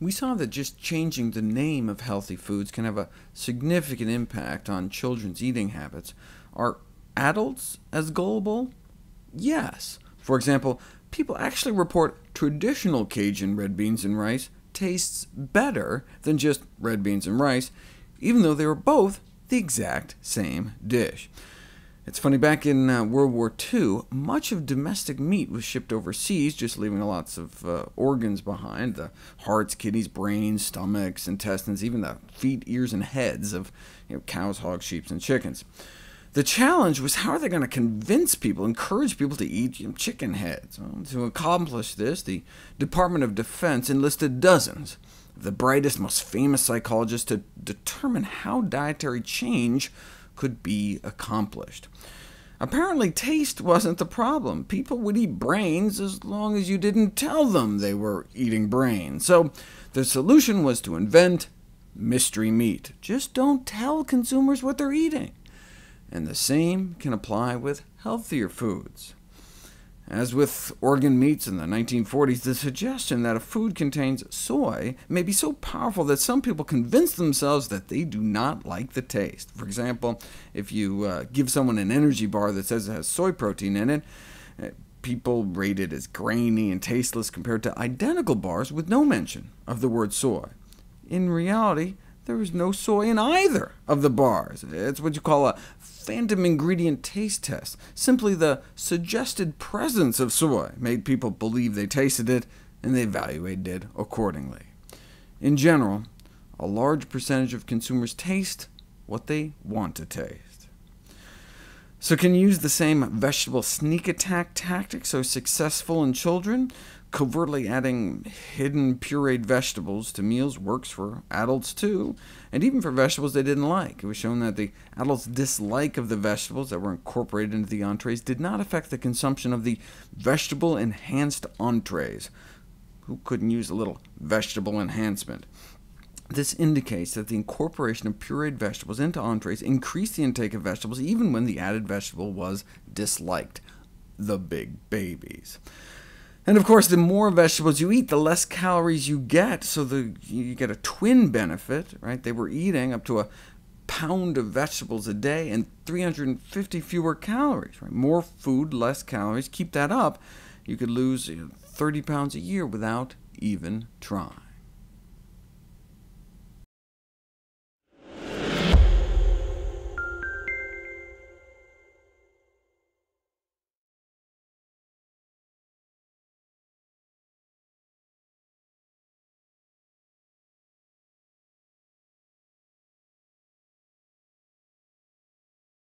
we saw that just changing the name of healthy foods can have a significant impact on children's eating habits. Are adults as gullible? Yes. For example, people actually report traditional Cajun red beans and rice tastes better than just red beans and rice, even though they were both the exact same dish. It's funny, back in uh, World War II, much of domestic meat was shipped overseas, just leaving lots of uh, organs behind, the hearts, kidneys, brains, stomachs, intestines, even the feet, ears, and heads of you know, cows, hogs, sheep, and chickens. The challenge was how are they going to convince people, encourage people to eat you know, chicken heads? Well, to accomplish this, the Department of Defense enlisted dozens of the brightest, most famous psychologists to determine how dietary change could be accomplished. Apparently taste wasn't the problem. People would eat brains as long as you didn't tell them they were eating brains. So the solution was to invent mystery meat. Just don't tell consumers what they're eating. And the same can apply with healthier foods. As with organ meats in the 1940s, the suggestion that a food contains soy may be so powerful that some people convince themselves that they do not like the taste. For example, if you uh, give someone an energy bar that says it has soy protein in it, uh, people rate it as grainy and tasteless compared to identical bars with no mention of the word soy. In reality, there is no soy in either of the bars. It's what you call a phantom ingredient taste test. Simply the suggested presence of soy made people believe they tasted it, and they evaluated it accordingly. In general, a large percentage of consumers taste what they want to taste. So can you use the same vegetable sneak attack tactic so successful in children? Covertly adding hidden pureed vegetables to meals works for adults too, and even for vegetables they didn't like. It was shown that the adults' dislike of the vegetables that were incorporated into the entrees did not affect the consumption of the vegetable-enhanced entrees. Who couldn't use a little vegetable enhancement? This indicates that the incorporation of pureed vegetables into entrees increased the intake of vegetables even when the added vegetable was disliked, the big babies. And of course, the more vegetables you eat, the less calories you get, so the, you get a twin benefit. Right? They were eating up to a pound of vegetables a day and 350 fewer calories. Right? More food, less calories. Keep that up, you could lose 30 pounds a year without even trying.